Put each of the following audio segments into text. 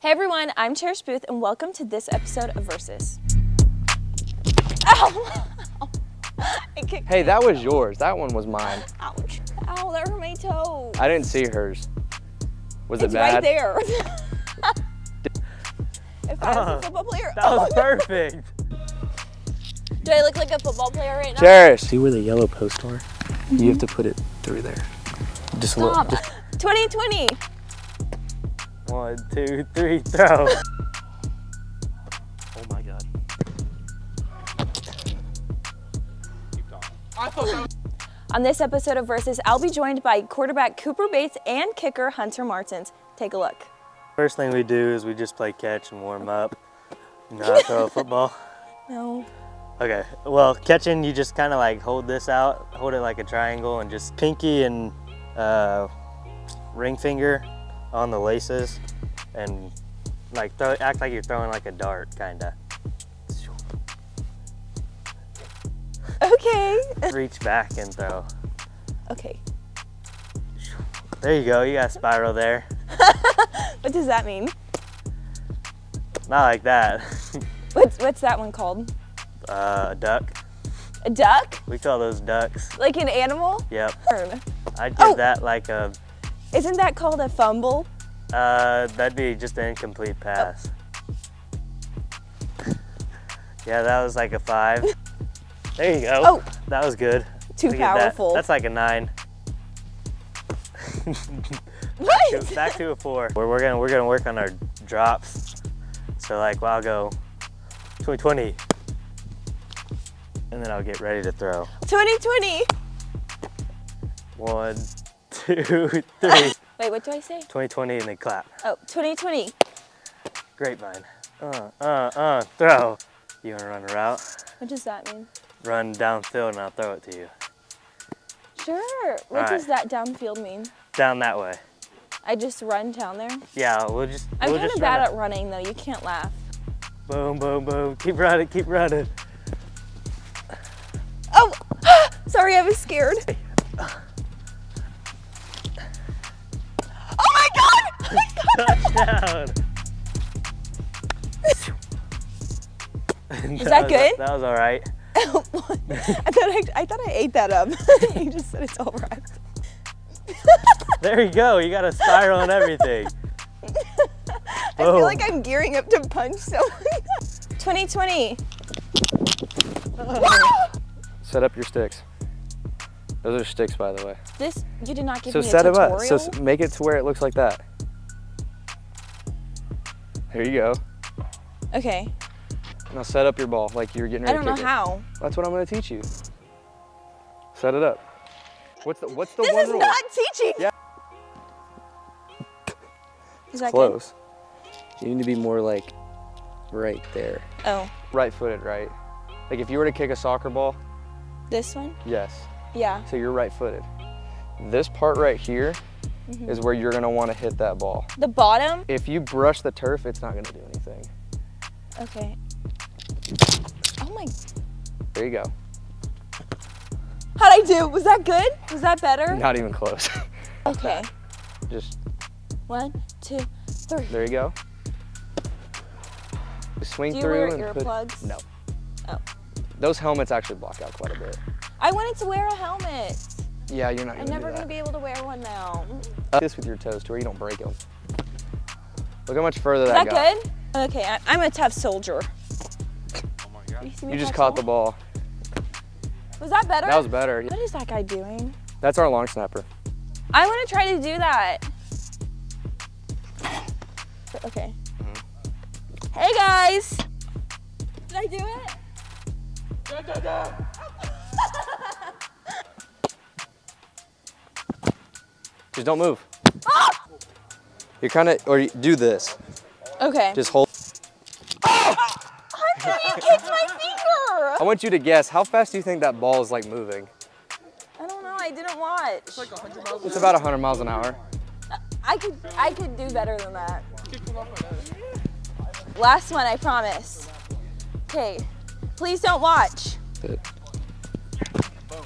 Hey everyone, I'm Cherish Booth and welcome to this episode of Versus. Ow! I kicked Hey, that was yours. That one was mine. Ouch. Ow, that hurt my toe. I didn't see hers. Was it's it bad? right there. if I was a uh, football player, That was oh, perfect. do I look like a football player right now? Cherish. See where the yellow posts are? You have mm-hmm. to put it through there. Just Stop. look. 2020. One, two, three, throw. oh my god. On this episode of Versus, I'll be joined by quarterback Cooper Bates and kicker Hunter Martins. Take a look. First thing we do is we just play catch and warm up. You know throw a football? No. Okay, well, catching, you just kind of like hold this out, hold it like a triangle, and just pinky and uh, ring finger on the laces, and like throw, act like you're throwing like a dart, kind of. Okay. Reach back and throw. Okay. There you go, you got a spiral there. What does that mean? Not like that. What's what's that one called? uh, a duck. A duck? We call those ducks. Like an animal? Yep. I'd give Oh. that like a, Isn't that called a fumble? uh, that'd be just an incomplete pass. yeah, that was like a five. There you go. Oh. That was good. Too Look at that. powerful. That's like a nine. What? Back to a four. We're, we're gonna we're gonna work on our drops. So like, well, I'll go 2020, and then I'll get ready to throw. 2020. One, two, three. Wait, what do I say? 2020, and then clap. Oh, 2020. Grapevine. Uh, uh, uh, throw. You wanna run a route? What does that mean? Run downfield and I'll throw it to you. Sure. What Alright. does that downfield mean? Down that way. I just run down there? Yeah, we'll just. I'm we'll kind of bad at running though. You can't laugh. Boom, boom, boom. Keep running, keep running. Is that good? That was all right. I thought I, I thought I ate that up. you just said it's all right. There you go. You got a spiral and everything. I feel like I'm gearing up to punch someone. 2020. Set up your sticks. Those are sticks, by the way. This you did not give So me a tutorial? So set them up. So make it to where it looks like that. There you go. okay. Now set up your ball like you're getting ready. to I don't know kick it. how. That's what I'm gonna teach you. Set it up. What's the What's the This one is not teaching. Yeah. Is that Close. You need to be more like right there. Oh, Right-footed, right? Like if you were to kick a soccer ball, this one? yes. Yeah. So you're right-footed. This part right here is Mm-hmm. where you're gonna want to hit that ball. The bottom? If you brush the turf, it's not gonna do anything. Okay. Oh my. There you go. How'd I do? Was that good? Was that better? Not even close. Okay. Just One, two, three. there you go. Swing Do you through wear and put. earplugs? No. Oh. Those helmets actually block out quite a bit. I wanted to wear a helmet. Yeah, you're not I'm never gonna be able to wear one now. Uh, this with your toes to where you don't break them. Look how much further Is that, that got. good? Okay, I, I'm a tough soldier. You, see me You just catch caught the ball. Was that better? That was better. What is that guy doing? That's our long snapper. I want to try to do that. Okay. Mm-hmm. Hey guys. Did I do it? Just don't move. You're kind of, or you do this. Okay. Just hold. Hunter, you kicked my finger. I want you to guess how fast do you think that ball is like moving? I don't know. I didn't watch. It's about 100 miles an hour. I could I could do better than that. Last one, I promise. Okay. Please don't watch. Good. Woo!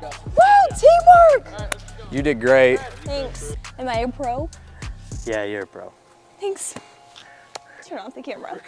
Woo! Teamwork! You did great. Thanks. Am I a pro? Yeah, you're a pro. Thanks. Turn off the camera.